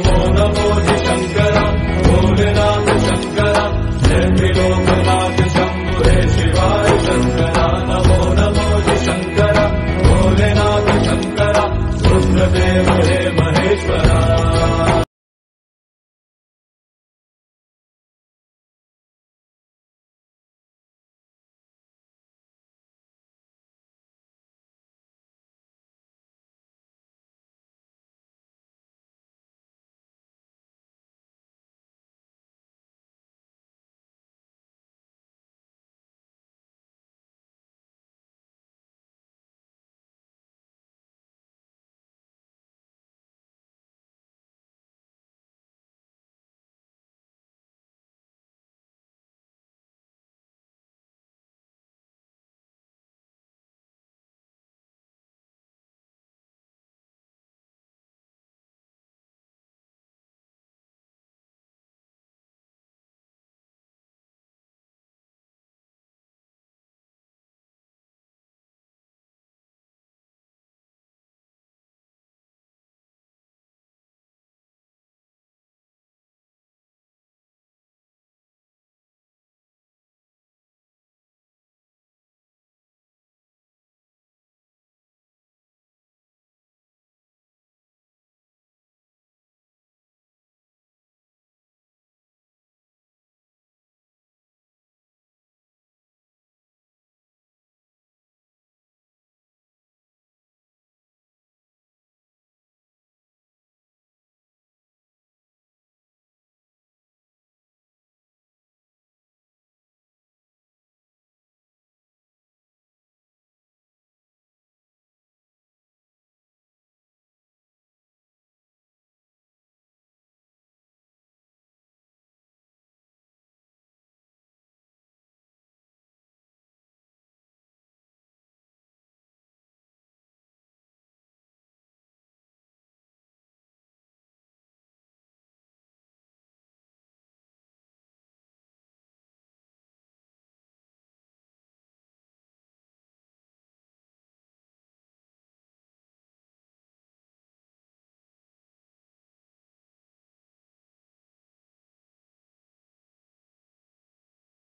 namo namo